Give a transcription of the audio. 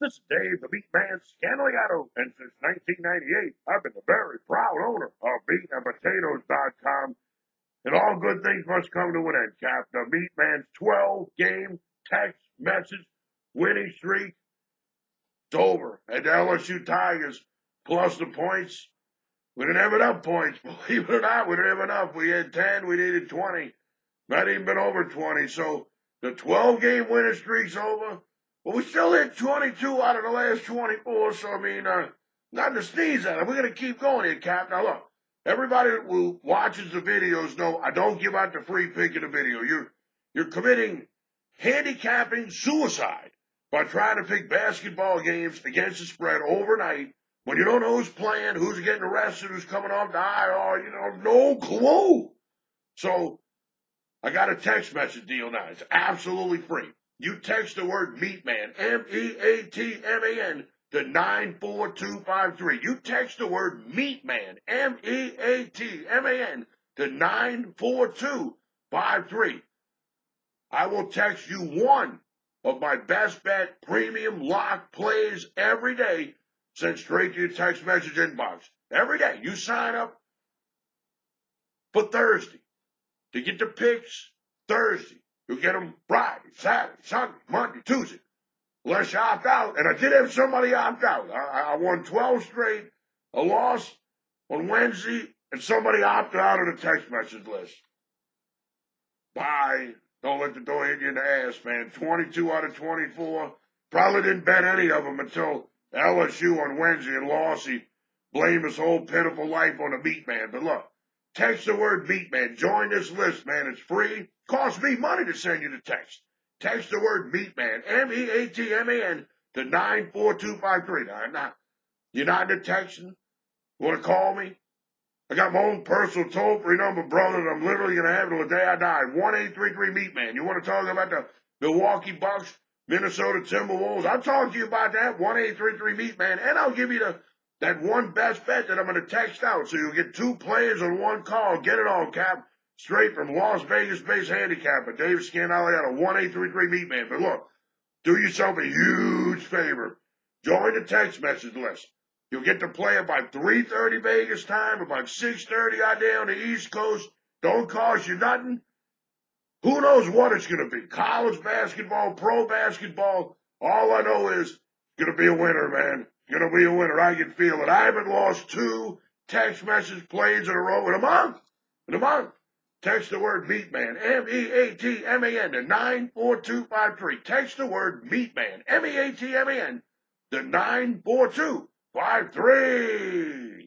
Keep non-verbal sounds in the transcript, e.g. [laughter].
This is Dave, the Meat Man Scandaliato, and since 1998, I've been the very proud owner of MeatandPotatoes.com. And all good things must come to an end, Cap. The Meat Man's 12 game text message winning streak. It's over. And the LSU Tigers, plus the points. We didn't have enough points. [laughs] Believe it or not, we didn't have enough. We had 10, we needed 20. Not even been over 20. So the 12 game winning streak's over. But we still hit 22 out of the last 24. So, I mean, uh, nothing to sneeze at. We're going to keep going here, Cap. Now, look, everybody who watches the videos know I don't give out the free pick in the video. You're, you're committing handicapping suicide by trying to pick basketball games against the spread overnight when you don't know who's playing, who's getting arrested, who's coming off the IR, you know, no clue. So I got a text message deal now. It's absolutely free. You text the word meat man, M-E-A-T-M-A-N, to 94253. You text the word meat man, M-E-A-T-M-A-N, to 94253. I will text you one of my best bet premium lock plays every day sent straight to your text message inbox. Every day. You sign up for Thursday to get the picks Thursday. You get them Friday, Saturday, Sunday, Monday, Tuesday. Unless you opt out. And I did have somebody opt out. I, I won 12 straight, a loss on Wednesday, and somebody opted out of the text message list. Bye. Don't let the door hit you in the ass, man. 22 out of 24. Probably didn't bet any of them until LSU on Wednesday and lost. He blamed his whole pitiful life on the meat man. But look, text the word meat man. Join this list, man. It's free. Costs me money to send you the text. Text the word meat man, M-E-A-T-M-A-N, to 94253. Now, now, you're not in the texting? Want to call me? I got my own personal toll free number, brother, that I'm literally going to have till the day I die. 1833 Meat Man. You want to talk about the Milwaukee Bucks, Minnesota Timberwolves? I'll talk to you about that. 1833 Meat Man. And I'll give you the that one best bet that I'm going to text out. So you'll get two players on one call. Get it all, Cap. Straight from Las Vegas based handicapper, Dave Scandaliato 1833 Meat Man. But look, do yourself a huge favor. Join the text message list. You'll get to play about 3.30 Vegas time, about 6.30 out there on the East Coast. Don't cost you nothing. Who knows what it's going to be? College basketball, pro basketball. All I know is it's going to be a winner, man. Going to be a winner. I can feel it. I haven't lost two text message plays in a row in a month. In a month. Text the word meat man, M-E-A-T-M-A-N to 94253. Text the word meat man, M-E-A-T-M-A-N to 94253.